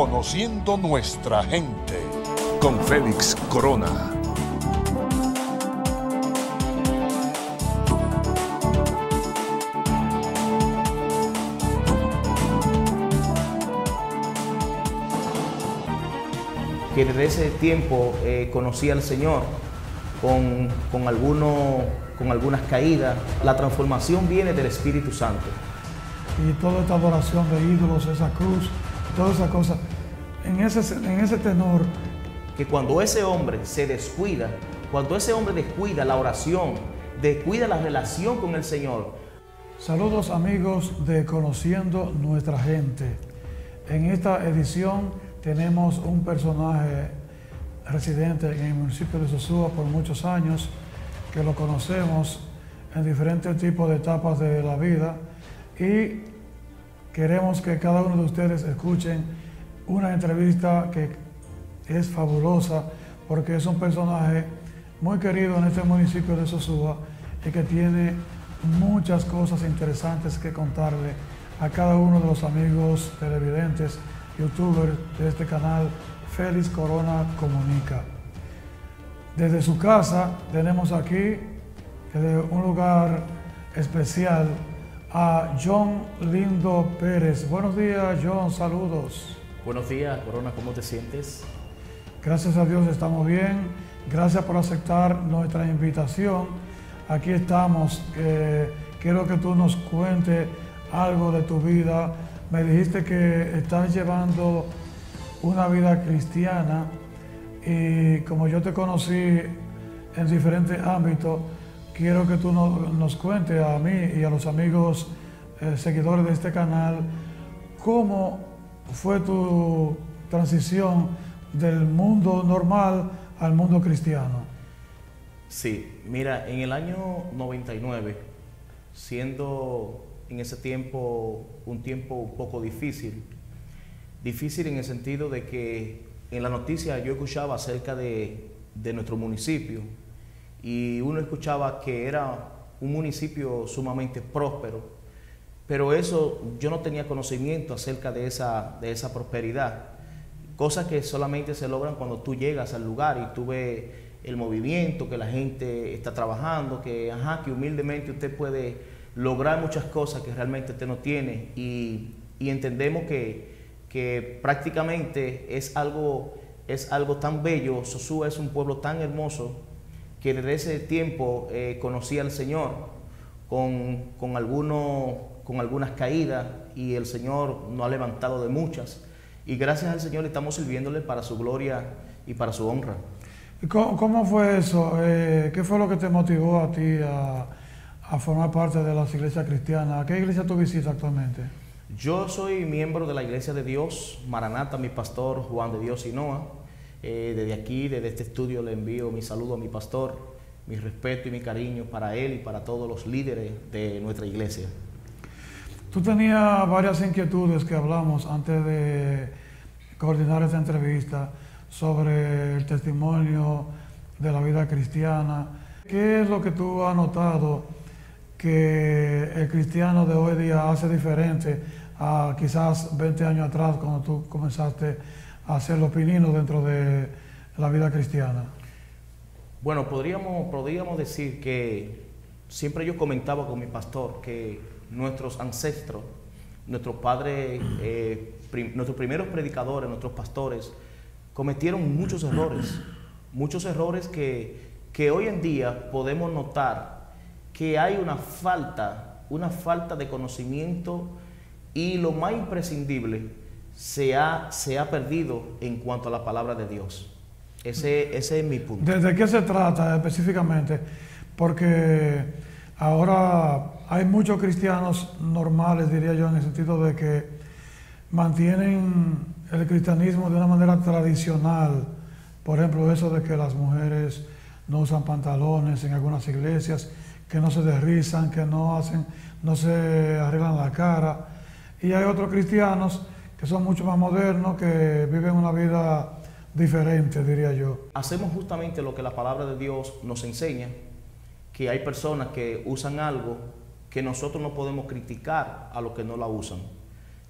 Conociendo nuestra gente con Félix Corona. que desde ese tiempo eh, conocí al Señor con, con, alguno- con algunas caídas. La transformación viene del Espíritu Santo. y toda esta adoración de ídolos, esa cruz, todas esas cosas. En ese, en ese tenor, Que cuando ese hombre se descuida, cuando ese hombre descuida la oración, descuida la relación con el Señor, saludos amigos de Conociendo Nuestra Gente. En esta edición tenemos un personaje residente en el municipio de Sosúa por muchos años, que lo conocemos en diferentes tipos de etapas de la vida y queremos que cada uno de ustedes escuchen una entrevista que es fabulosa porque es un personaje muy querido en este municipio de Sosúa y que tiene muchas cosas interesantes que contarle a cada uno de los amigos televidentes, youtubers de este canal Félix Corona Comunica. Desde su casa tenemos aquí, un lugar especial, a John Lindo Pérez. Buenos días, John, saludos. buenos días, Corona, ¿cómo te sientes? Gracias a Dios estamos bien. Gracias por aceptar nuestra invitación. Aquí estamos. Eh, quiero que tú nos cuentes algo de tu vida. Me dijiste que estás llevando una vida cristiana y como yo te conocí en diferentes ámbitos, quiero que tú no- nos cuentes a mí y a los amigos eh, seguidores de este canal cómo fue tu transición del mundo normal al mundo cristiano. Sí, mira, en el año 99, siendo en ese tiempo un tiempo un poco difícil, difícil en el sentido de que en la noticia yo escuchaba acerca de, de nuestro municipio y uno escuchaba que era un municipio sumamente próspero, pero eso yo no tenía conocimiento acerca de esa, de esa prosperidad. Cosas que solamente se logran cuando tú llegas al lugar y tú ves el movimiento, que la gente está trabajando, que, ajá, que humildemente usted puede lograr muchas cosas que realmente usted no tiene y, entendemos que, que prácticamente es algo, es algo tan bello, Sosúa es un pueblo tan hermoso que desde ese tiempo eh, conocí al Señor con, con, algunos, con algunas caídas y el Señor nos ha levantado de muchas. Y gracias al Señor estamos sirviéndole para su gloria y para su honra. ¿Y ¿Cómo, cómo fue eso? Eh, ¿Qué fue lo que te motivó a ti a, a formar parte de las iglesias cristianas? ¿A qué iglesia tú visitas actualmente? Yo soy miembro de la Iglesia de Dios, Maranata, mi pastor Juan de Dios Hinoa. Eh, desde aquí, desde este estudio, le envío mi saludo a mi pastor, mi respeto y mi cariño para él y para todos los líderes de nuestra iglesia. Tú tenías varias inquietudes que hablamos antes de coordinar esta entrevista sobre el testimonio de la vida cristiana. ¿Qué es lo que tú has notado que el cristiano de hoy día hace diferente a quizás 20 años atrás cuando tú comenzaste a hacer los pininos dentro de la vida cristiana? Bueno, podríamos, podríamos decir que siempre yo comentaba con mi pastor que nuestros ancestros, nuestros padres, eh, nuestros primeros predicadores, nuestros pastores, cometieron muchos errores, muchos errores que, que hoy en día podemos notar que hay una falta, una falta de conocimiento y lo más imprescindible se ha, se ha perdido en cuanto a la palabra de Dios. Ese, ese es mi punto. ¿De, qué se trata específicamente? Porque ahora hay muchos cristianos normales, diría yo, en el sentido de que mantienen el cristianismo de una manera tradicional. Por ejemplo, eso de que las mujeres no usan pantalones en algunas iglesias, que no se derrizan, que no hacen, no se arreglan la cara. Y hay otros cristianos que son mucho más modernos, que viven una vida diferente, diría yo. Hacemos justamente lo que la palabra de Dios nos enseña, que hay personas que usan algo que nosotros no podemos criticar a los que no la usan.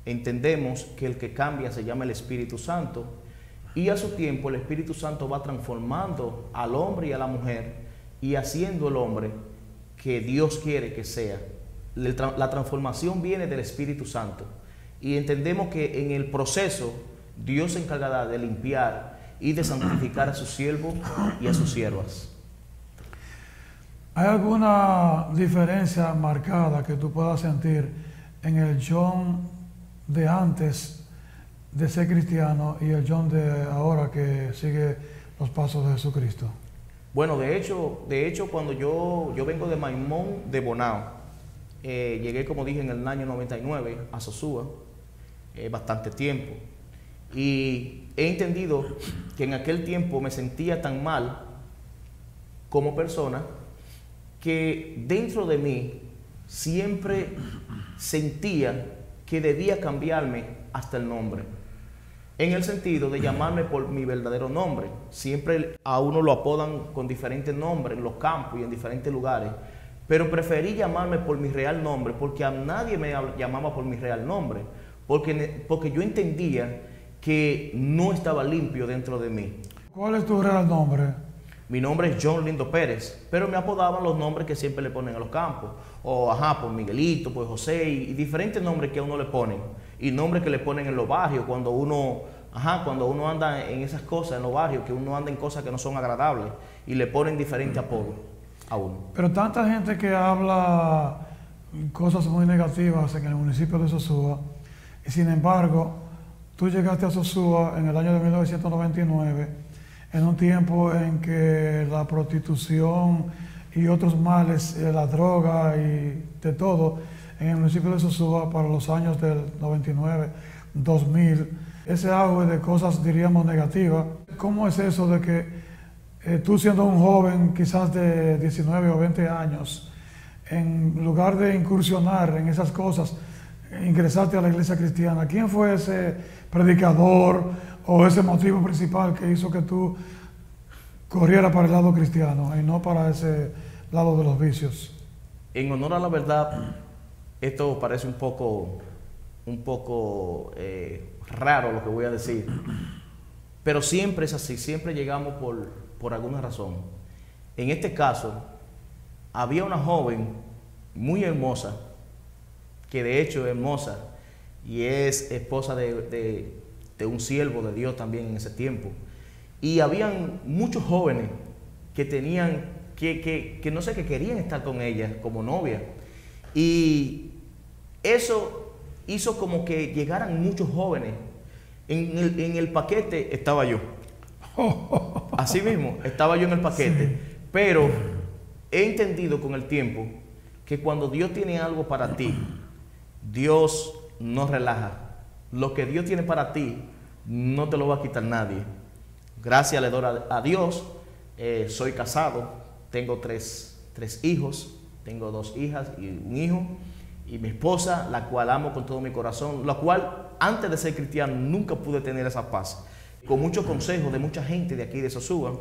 entendemos que el que cambia se llama el Espíritu Santo y a su tiempo el Espíritu Santo va transformando al hombre y a la mujer y haciendo el hombre que Dios quiere que sea. La transformación viene del Espíritu Santo y entendemos que en el proceso Dios se encargará de limpiar y de santificar a sus siervos y a sus siervas. ¿Hay alguna diferencia marcada que tú puedas sentir en el John de antes de ser cristiano y el John de ahora que sigue los pasos de Jesucristo? Bueno, de hecho, de hecho cuando yo, yo vengo de Maimón de Bonao, eh, llegué como dije en el año 99 a Sosúa, bastante tiempo, y he entendido que en aquel tiempo me sentía tan mal como persona que dentro de mí siempre sentía que debía cambiarme hasta el nombre. En el sentido de llamarme por mi verdadero nombre. Siempre a uno lo apodan con diferentes nombres en los campos y en diferentes lugares. Pero preferí llamarme por mi real nombre porque a nadie me llamaba por mi real nombre. Porque, porque yo entendía que no estaba limpio dentro de mí. ¿Cuál es tu real nombre? Mi nombre es John Lindo Pérez, pero me apodaban los nombres que siempre le ponen a los campos. O, ajá, por Miguelito, por José, y, diferentes nombres que a uno le ponen. Y nombres que le ponen en los barrios cuando uno, ajá, cuando uno anda en esas cosas, en los barrios, que uno anda en cosas que no son agradables. Y le ponen diferentes apodos a uno. Pero tanta gente que habla cosas muy negativas en el municipio de Sosúa, y sin embargo, tú llegaste a Sosúa en el año de 1999 en un tiempo en que la prostitución y otros males, eh, la droga y de todo, en el municipio de Sosúa para los años del 99, 2000, ese auge de cosas, diríamos, negativas. ¿Cómo es eso de que eh, tú siendo un joven, quizás de 19 o 20 años, en lugar de incursionar en esas cosas, ingresaste a la iglesia cristiana? ¿Quién fue ese predicador o ese motivo principal que hizo que tú corrieras para el lado cristiano y no para ese lado de los vicios? En honor a la verdad, esto parece un poco, un poco eh, raro lo que voy a decir, pero siempre es así, siempre llegamos por, por alguna razón. En este caso, había una joven muy hermosa, que de hecho es hermosa, y es esposa de de un siervo de Dios también en ese tiempo. Y habían muchos jóvenes que tenían, que, que, no sé, que querían estar con ella como novia. Y eso hizo como que llegaran muchos jóvenes. En el, en el paquete estaba yo. Así mismo, estaba yo en el paquete. Pero he entendido con el tiempo que cuando Dios tiene algo para ti, Dios no relaja lo que Dios tiene para ti no te lo va a quitar nadie. Gracias le doy a, Dios. Eh, soy casado, tengo tres, tres hijos, tengo dos hijas y un hijo. Y mi esposa, la cual amo con todo mi corazón, la cual antes de ser cristiano nunca pude tener esa paz. Con muchos consejos de mucha gente de aquí de Sosúa,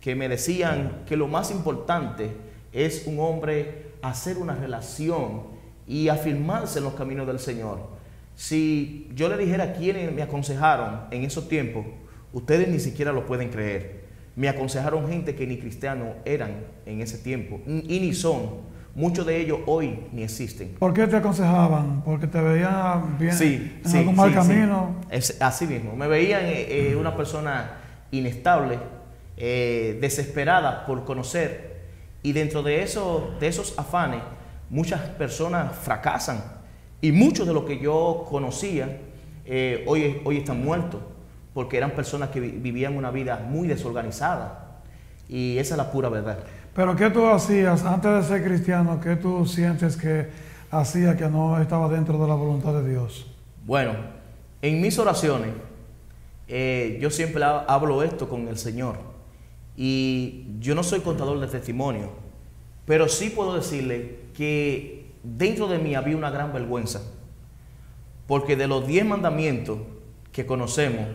que me decían que lo más importante es un hombre hacer una relación y afirmarse en los caminos del Señor. Si yo le dijera quienes me aconsejaron en esos tiempos, ustedes ni siquiera lo pueden creer. Me aconsejaron gente que ni cristianos eran en ese tiempo y ni son. Muchos de ellos hoy ni existen. ¿Por qué te aconsejaban? ¿Porque te veían bien en algún mal camino? así mismo. Me veían eh, eh, una persona inestable, eh, desesperada por conocer. Y dentro de, eso, de esos afanes, muchas personas fracasan y muchos de los que yo conocía eh, hoy, hoy están muertos, porque eran personas que vivían una vida muy desorganizada. Y esa es la pura verdad. Pero ¿qué tú hacías antes de ser cristiano? ¿Qué tú sientes que hacía que no estaba dentro de la voluntad de Dios? Bueno, en mis oraciones, eh, yo siempre hablo esto con el Señor. Y yo no soy contador de testimonio, pero sí puedo decirle que dentro de mí había una gran vergüenza, porque de los diez mandamientos que conocemos,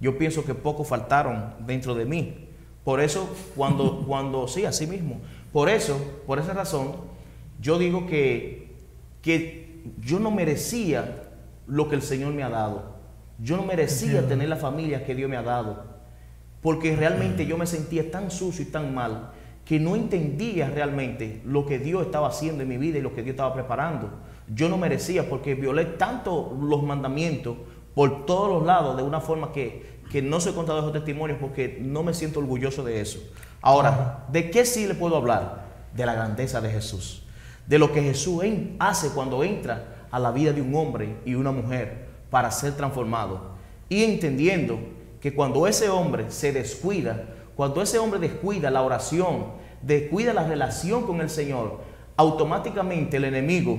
yo pienso que pocos faltaron dentro de mí. Por eso, cuando, cuando, sí, así mismo, por eso, por esa razón, yo digo que, que yo no merecía lo que el Señor me ha dado. Yo no merecía tener la familia que Dios me ha dado, porque realmente yo me sentía tan sucio y tan mal que no entendía realmente lo que Dios estaba haciendo en mi vida y lo que Dios estaba preparando. Yo no merecía porque violé tanto los mandamientos por todos los lados de una forma que, que no se he contado esos testimonios porque no me siento orgulloso de eso. Ahora, ¿de qué sí le puedo hablar? De la grandeza de Jesús. De lo que Jesús hace cuando entra a la vida de un hombre y una mujer para ser transformado. Y entendiendo que cuando ese hombre se descuida, cuando ese hombre descuida la oración, descuida la relación con el Señor, automáticamente el enemigo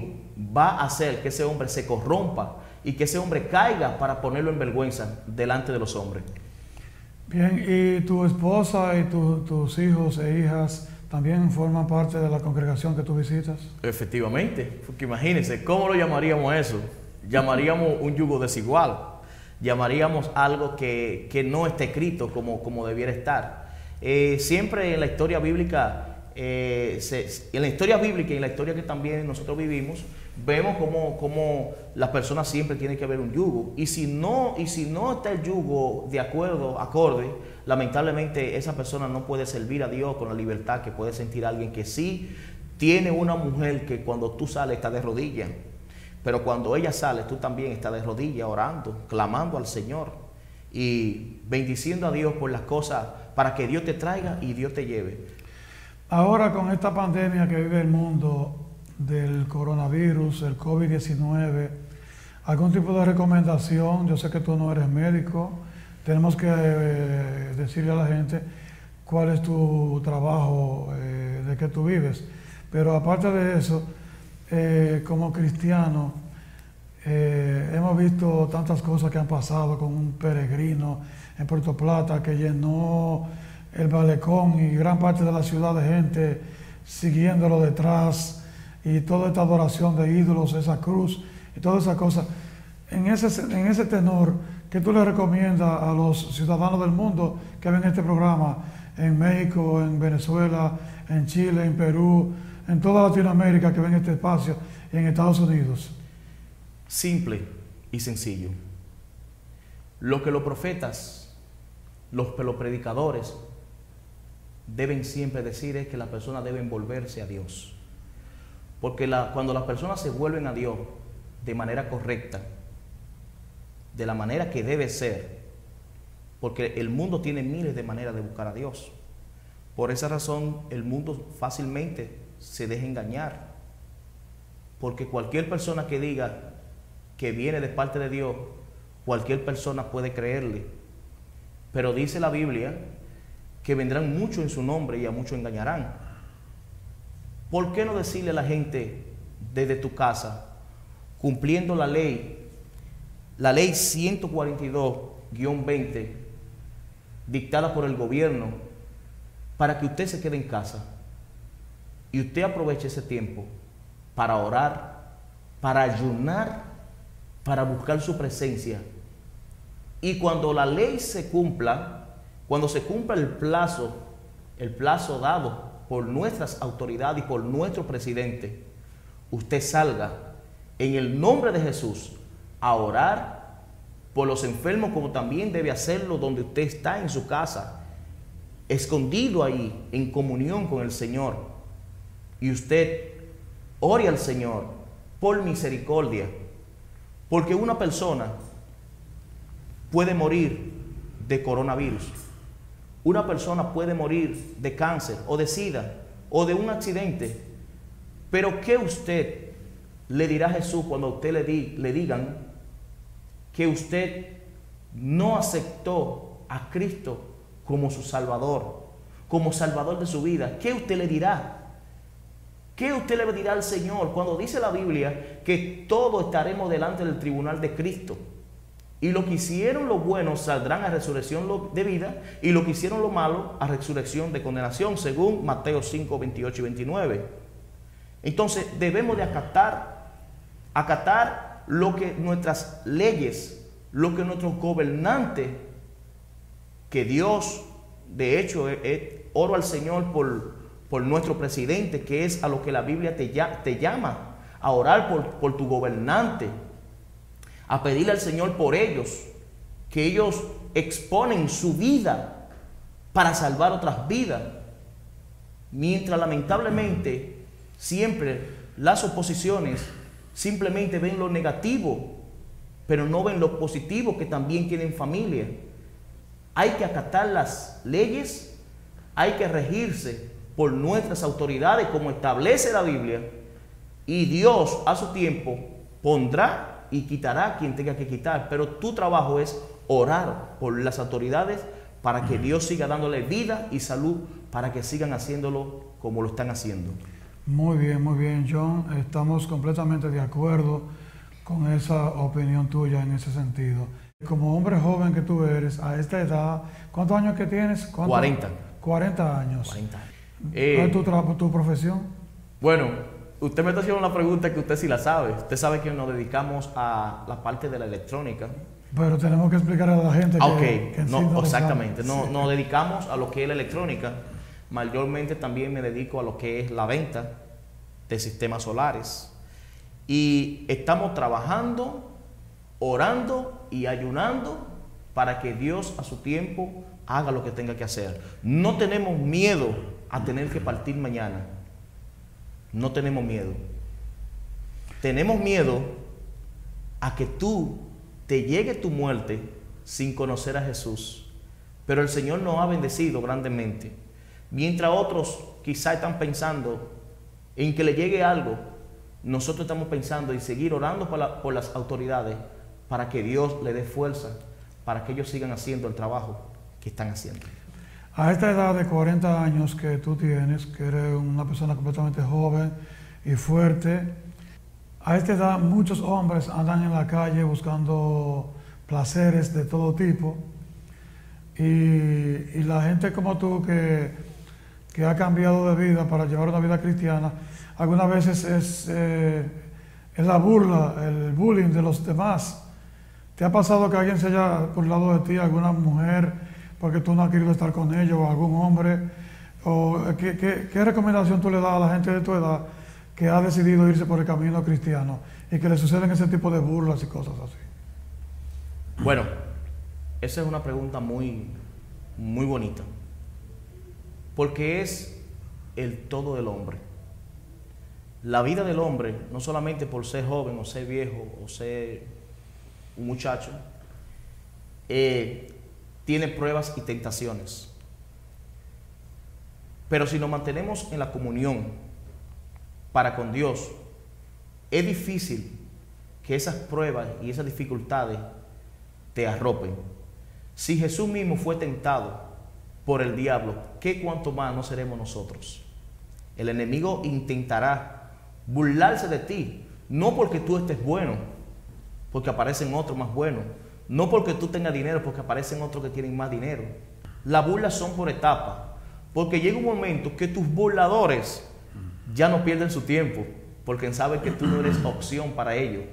va a hacer que ese hombre se corrompa y que ese hombre caiga para ponerlo en vergüenza delante de los hombres. Bien, ¿y tu esposa y tus hijos e hijas también forman parte de la congregación que tú visitas? Efectivamente, porque imagínense, ¿cómo lo llamaríamos eso? Llamaríamos un yugo desigual, llamaríamos algo que, no está escrito como, como debiera estar. Eh, siempre en la historia bíblica eh, en la historia bíblica y en la historia que también nosotros vivimos, vemos como, como las personas siempre tienen que haber un yugo. Y si, no, y si no está el yugo de acuerdo, acorde, lamentablemente esa persona no puede servir a Dios con la libertad que puede sentir alguien que sí tiene una mujer que cuando tú sales está de rodillas. Pero cuando ella sale, tú también estás de rodillas orando, clamando al Señor y bendiciendo a Dios por las cosas para que Dios te traiga y Dios te lleve. Ahora con esta pandemia que vive el mundo del coronavirus, el COVID-19, algún tipo de recomendación, yo sé que tú no eres médico, tenemos que eh, decirle a la gente cuál es tu trabajo, eh, de qué tú vives, pero aparte de eso, eh, como cristiano, hemos visto tantas cosas que han pasado con un peregrino en Puerto Plata que llenó el balecón y gran parte de la ciudad de gente siguiéndolo detrás y toda esta adoración de ídolos, esa cruz y todas esas cosas. En ese, en ese tenor, ¿qué tú le recomiendas a los ciudadanos del mundo que ven este programa en México, en Venezuela, en Chile, en Perú, en toda Latinoamérica que ven este espacio y en Estados Unidos? Simple y sencillo. Lo que los profetas, los, predicadores, deben siempre decir es que las personas deben volverse a Dios. Porque cuando las personas se vuelven a Dios de manera correcta, de la manera que debe ser, porque el mundo tiene miles de maneras de buscar a Dios. Por esa razón el mundo fácilmente se deja engañar. Porque cualquier persona que diga que viene de parte de Dios, cualquier persona puede creerle. Pero dice la Biblia que vendrán muchos en su nombre y a muchos engañarán. ¿Por qué no decirle a la gente desde tu casa, cumpliendo la ley, la ley 142-20, dictada por el gobierno, para que usted se quede en casa y usted aproveche ese tiempo para orar, para ayunar, para buscar su presencia? Y cuando la ley se cumpla, cuando se cumpla el plazo, el plazo dado por nuestras autoridades y por nuestro presidente, usted salga en el nombre de Jesús a orar por los enfermos como también debe hacerlo donde usted está en su casa, escondido ahí en comunión con el Señor. Y usted ore al Señor por misericordia, porque una persona puede morir de coronavirus una persona puede morir de cáncer o de sida o de un accidente. Pero ¿qué usted le dirá a Jesús cuando a usted le, le digan que usted no aceptó a Cristo como su Salvador, como Salvador de su vida? ¿Qué usted le dirá? ¿Qué usted le dirá al Señor cuando dice la Biblia que todos estaremos delante del tribunal de Cristo? Y lo que hicieron los buenos saldrán a resurrección de vida, y lo que hicieron los malos a resurrección de condenación, según Mateo 5, 28 y 29. Entonces debemos de acatar, acatar lo que nuestras leyes, lo que nuestros gobernantes, que Dios, de hecho, oro al Señor por, por nuestro presidente, que es a lo que la Biblia te, te llama, a orar por, por tu gobernante a pedirle al Señor por ellos, que ellos exponen su vida para salvar otras vidas, mientras lamentablemente siempre las oposiciones simplemente ven lo negativo, pero no ven lo positivo que también tienen familia. Hay que acatar las leyes, hay que regirse por nuestras autoridades como establece la Biblia y Dios a su tiempo pondrá y quitará quien tenga que quitar, pero tu trabajo es orar por las autoridades para que Dios siga dándole vida y salud para que sigan haciéndolo como lo están haciendo. Muy bien, muy bien, John. Estamos completamente de acuerdo con esa opinión tuya en ese sentido. Como hombre joven que tú eres, a esta edad, ¿cuántos años que tienes? 40. 40 años. 40 años. ¿Cuál Eh, es tu, tra- tu profesión? Bueno, usted me está haciendo una pregunta que usted sí la sabe. Usted sabe que nos dedicamos a la parte de la electrónica. Pero tenemos que explicarle a la gente Ah, que, ok, que no, exactamente. sabe. No, Sí. Nos dedicamos a lo que es la electrónica. Mayormente también me dedico a lo que es la venta de sistemas solares. Y estamos trabajando, orando y ayunando para que Dios a su tiempo haga lo que tenga que hacer. No tenemos miedo a tener que partir mañana. No tenemos miedo. Tenemos miedo a que tú te llegue tu muerte sin conocer a Jesús. Pero el Señor nos ha bendecido grandemente. Mientras otros quizá están pensando en que le llegue algo, nosotros estamos pensando en seguir orando por, la- por las autoridades para que Dios le dé fuerza, para que ellos sigan haciendo el trabajo que están haciendo. A esta edad de 40 años que tú tienes, que eres una persona completamente joven y fuerte, a esta edad muchos hombres andan en la calle buscando placeres de todo tipo y, la gente como tú que, que ha cambiado de vida para llevar una vida cristiana, algunas veces es, eh, es la burla, el bullying de los demás. ¿Te ha pasado que alguien se haya burlado de ti, alguna mujer, porque tú no has querido estar con ellos, o algún hombre? ¿O qué recomendación tú le das a la gente de tu edad que ha decidido irse por el camino cristiano y que le suceden ese tipo de burlas y cosas así? Bueno, esa es una pregunta muy, muy bonita. Porque es el todo del hombre. La vida del hombre, no solamente por ser joven o ser viejo o ser un muchacho, eh, tiene pruebas y tentaciones. Pero si nos mantenemos en la comunión para con Dios, es difícil que esas pruebas y esas dificultades te arropen. Si Jesús mismo fue tentado por el diablo, ¿qué cuanto más no seremos nosotros? El enemigo intentará burlarse de ti, no porque tú estés bueno, porque aparecen otros más buenos, no porque tú tengas dinero, porque aparecen otros que tienen más dinero. Las burlas son por etapas, porque llega un momento que tus burladores ya no pierden su tiempo, porque saben que tú no eres opción para ellos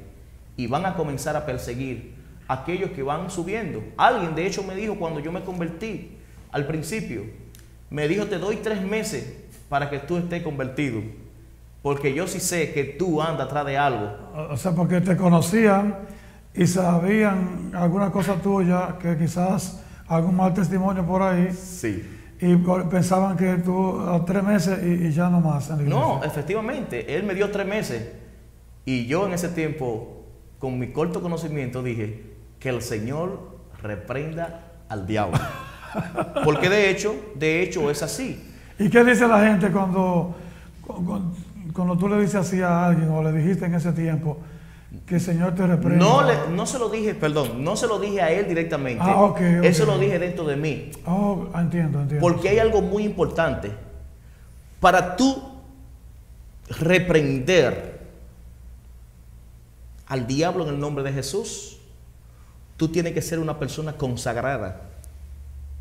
y van a comenzar a perseguir a aquellos que van subiendo. Alguien, de hecho, me dijo cuando yo me convertí al principio, me dijo, te doy tres meses para que tú estés convertido, porque yo sí sé que tú andas atrás de algo. O sea, porque te conocían y sabían alguna cosa tuya, que quizás algún mal testimonio por ahí, Sí. y pensaban que tú a tres meses y, y ya no más en la iglesia. No, efectivamente, él me dio tres meses y yo en ese tiempo, con mi corto conocimiento, dije que el Señor reprenda al diablo. Porque de hecho, de hecho es así. ¿Y qué dice la gente cuando, cuando, cuando tú le dices así a alguien o le dijiste en ese tiempo que el Señor te reprenda? No, le- no se lo dije, perdón, no se lo dije a él directamente. Ah. Eso lo dije dentro de mí. Oh, entiendo, entiendo. Porque hay algo muy importante. Para tú reprender al diablo en el nombre de Jesús, tú tienes que ser una persona consagrada.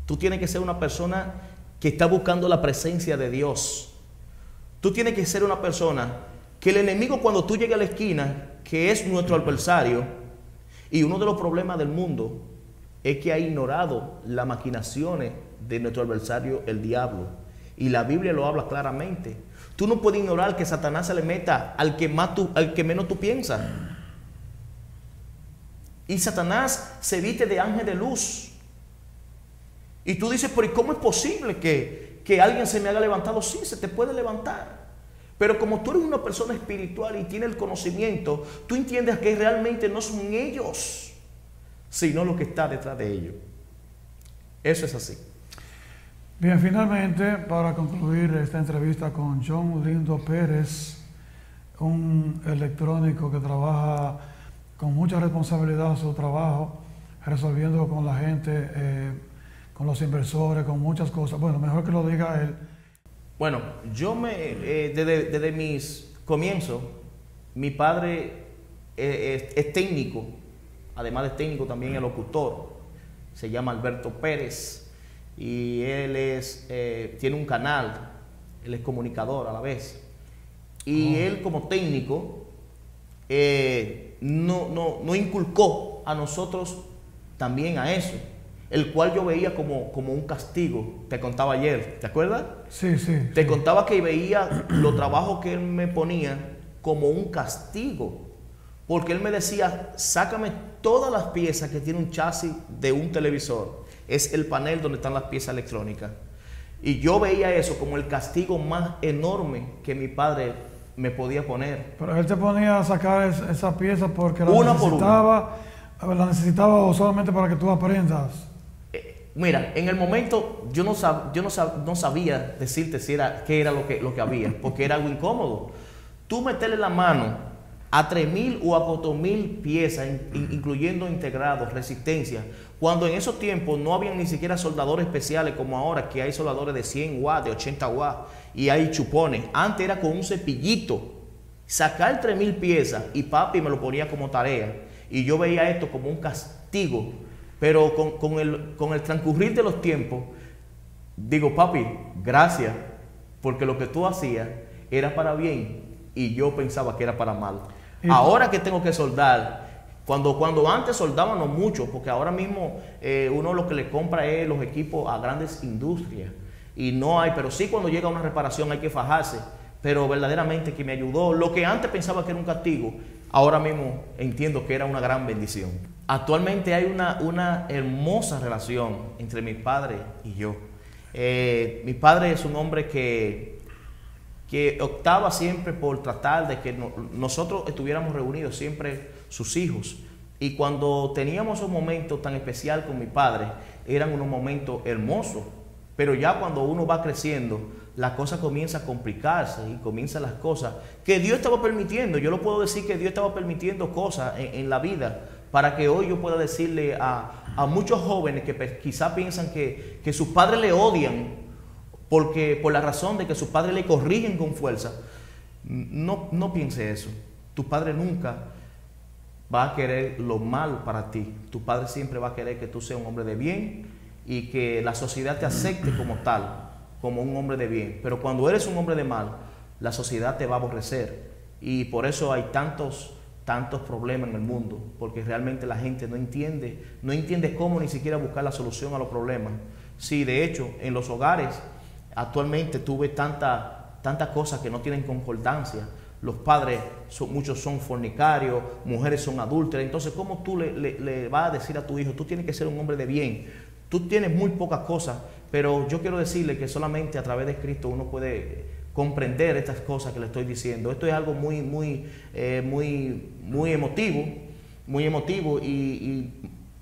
Tú tienes que ser una persona que está buscando la presencia de Dios. Tú tienes que ser una persona que el enemigo cuando tú llegues a la esquina, que es nuestro adversario, y uno de los problemas del mundo es que ha ignorado las maquinaciones de nuestro adversario, el diablo. Y la Biblia lo habla claramente. Tú no puedes ignorar que Satanás se le meta al que, más tú- al que menos tú piensas. Y Satanás se viste de ángel de luz. Y tú dices, pero ¿cómo es posible que, que alguien se me haga levantado? Sí, se te puede levantar. Pero como tú eres una persona espiritual y tienes el conocimiento, tú entiendes que realmente no son ellos, sino lo que está detrás de ellos. Eso es así. Bien, finalmente, para concluir esta entrevista con John Lindo Pérez, un electrónico que trabaja con mucha responsabilidad su trabajo, resolviendo con la gente, eh, con los inversores, con muchas cosas. Bueno, mejor que lo diga él. Bueno, yo me, eh, desde, mis comienzos, mi padre eh, es, técnico, además de técnico también es locutor, se llama Alberto Pérez y él es, tiene un canal, él es comunicador a la vez. Y oh. él como técnico, no, no, no inculcó a nosotros también a eso, el cual yo veía como, como un castigo. Te contaba ayer, ¿te acuerdas? Sí, sí. Te contaba que veía los trabajos que él me ponía como un castigo. Porque él me decía, sácame todas las piezas que tiene un chasis de un televisor. Es el panel donde están las piezas electrónicas. Y yo veía eso como el castigo más enorme que mi padre me podía poner. Pero él te ponía a sacar esa pieza porque la necesitaba, la necesitaba solamente para que tú aprendas. Mira, en el momento yo no, yo no, sabía decirte si era, qué era lo que, lo que había, porque era algo incómodo. Tú meterle la mano a 3.000 o a 4.000 piezas, incluyendo integrados, resistencia, cuando en esos tiempos no habían ni siquiera soldadores especiales como ahora, que hay soldadores de 100 watts, de 80 watts, y hay chupones. Antes era con un cepillito. Sacar 3.000 piezas y papi me lo ponía como tarea. Y yo veía esto como un castigo. Pero con, el, con el transcurrir de los tiempos, digo, papi, gracias, porque lo que tú hacías era para bien y yo pensaba que era para mal. Ahora que tengo que soldar, cuando, cuando antes soldábamos mucho, porque ahora mismo eh, uno lo que le compra es los equipos a grandes industrias y no hay, pero sí cuando llega una reparación hay que fajarse, pero verdaderamente que me ayudó. Lo que antes pensaba que era un castigo, ahora mismo entiendo que era una gran bendición. Actualmente hay una, una hermosa relación entre mi padre y yo. Eh, mi padre es un hombre que que optaba siempre por tratar de que nosotros estuviéramos reunidos, siempre sus hijos. Y cuando teníamos un momento tan especial con mi padre, eran unos momentos hermosos. Pero ya cuando uno va creciendo, la cosa comienza a complicarse y comienzan las cosas que Dios estaba permitiendo. Yo lo puedo decir que Dios estaba permitiendo cosas en, la vida para que hoy yo pueda decirle a, a muchos jóvenes que quizá piensan que, que sus padres le odian porque por la razón de que sus padres le corrigen con fuerza. No, no piense eso. Tu padre nunca va a querer lo mal para ti. Tu padre siempre va a querer que tú seas un hombre de bien y que la sociedad te acepte como tal, como un hombre de bien. Pero cuando eres un hombre de mal, la sociedad te va a aborrecer. Y por eso hay tantos, tantos problemas en el mundo, porque realmente la gente no entiende, no entiende cómo ni siquiera buscar la solución a los problemas. Sí, de hecho, en los hogares Actualmente tuve tantas tanta cosas que no tienen concordancia. Los padres, son, muchos son fornicarios, mujeres son adúlteras. Entonces, ¿cómo tú le, le, vas a decir a tu hijo, tú tienes que ser un hombre de bien? Tú tienes muy pocas cosas, pero yo quiero decirle que solamente a través de Cristo uno puede comprender estas cosas que le estoy diciendo. Esto es algo muy, muy, eh, muy, muy emotivo, muy emotivo y,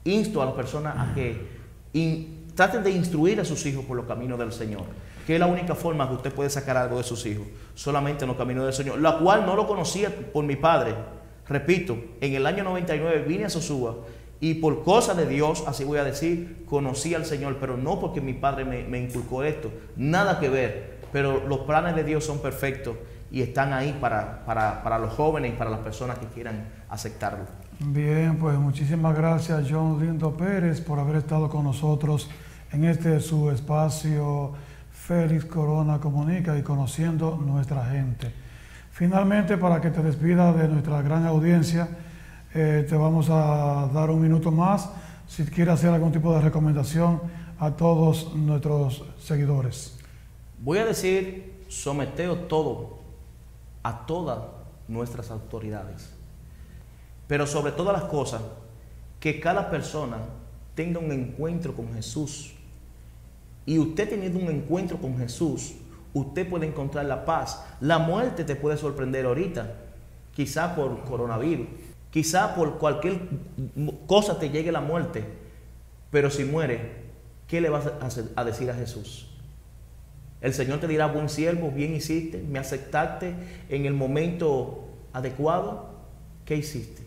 insto a las personas a que traten de instruir a sus hijos por los caminos del Señor que es la única forma que usted puede sacar algo de sus hijos, solamente en los caminos del Señor, la cual no lo conocía por mi padre. Repito, en el año 99 vine a Sosúa y por cosa de Dios, así voy a decir, conocí al Señor, pero no porque mi padre me, inculcó esto, nada que ver, pero los planes de Dios son perfectos y están ahí para, para, para los jóvenes y para las personas que quieran aceptarlo. Bien, pues muchísimas gracias John Lindo Pérez por haber estado con nosotros en este su espacio Félix Corona Comunica y conociendo nuestra gente. Finalmente, para que te despidas de nuestra gran audiencia, eh, te vamos a dar un minuto más si quieres hacer algún tipo de recomendación a todos nuestros seguidores. Voy a decir, someteo todo a todas nuestras autoridades, pero sobre todas las cosas, que cada persona tenga un encuentro con Jesús. Y usted teniendo un encuentro con Jesús, usted puede encontrar la paz. La muerte te puede sorprender ahorita, quizá por coronavirus, quizá por cualquier cosa te llegue la muerte, pero si muere, ¿qué le vas a decir a Jesús? El Señor te dirá, buen siervo, bien hiciste, me aceptaste en el momento adecuado. ¿Qué hiciste?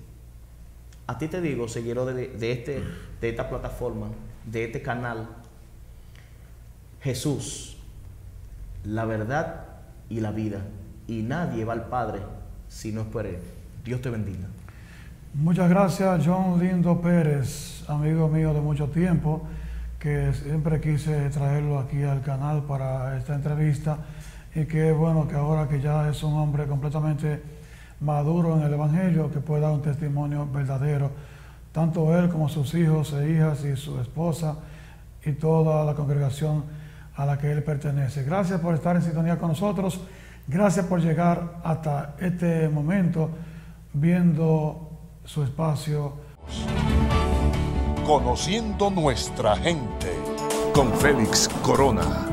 A ti te digo, seguidor de, este, de esta plataforma, de este canal, Jesús, la verdad y la vida. Y nadie va al Padre si no es por Él. Dios te bendiga. Muchas gracias, John Lindo Pérez, amigo mío de mucho tiempo que siempre quise traerlo aquí al canal para esta entrevista y que bueno que ahora que ya es un hombre completamente maduro en el Evangelio, que pueda dar un testimonio verdadero, tanto él como sus hijos e hijas y su esposa y toda la congregación a la que él pertenece. Gracias por estar en sintonía con nosotros, gracias por llegar hasta este momento viendo su espacio Conociendo nuestra gente con Félix Corona.